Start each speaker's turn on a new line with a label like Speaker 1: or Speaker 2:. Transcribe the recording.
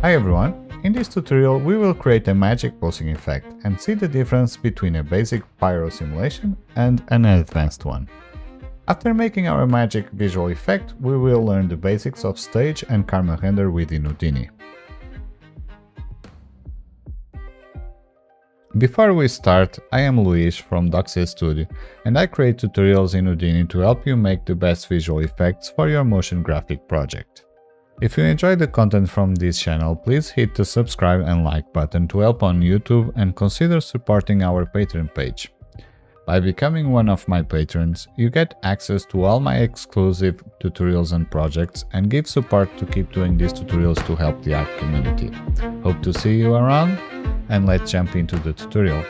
Speaker 1: Hi everyone, in this tutorial we will create a magic pulsing effect and see the difference between a basic pyro simulation and an advanced one. After making our magic visual effect, we will learn the basics of stage and karma render within Houdini. Before we start, I am Luis from Doxia Studio and I create tutorials in Houdini to help you make the best visual effects for your motion graphic project. If you enjoy the content from this channel, please hit the subscribe and like button to help on YouTube and consider supporting our Patreon page. By becoming one of my patrons, you get access to all my exclusive tutorials and projects and give support to keep doing these tutorials to help the art community. Hope to see you around and let's jump into the tutorial.